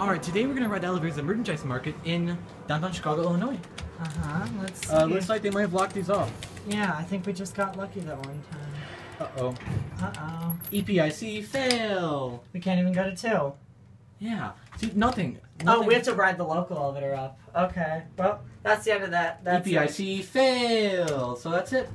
Alright, today we're gonna ride the elevators at Merchandise Mart in downtown Chicago, Illinois. Uh-huh, uh huh. Let's see. Uh, looks like they might have locked these off. yeah, I think we just got lucky that one time. Uh-oh. Uh oh. EPIC fail! We can't even go to two. Yeah. See, nothing. Oh, we have to ride the local elevator up. Okay. Well, that's the end of that. That's it. EPIC fail! So that's it.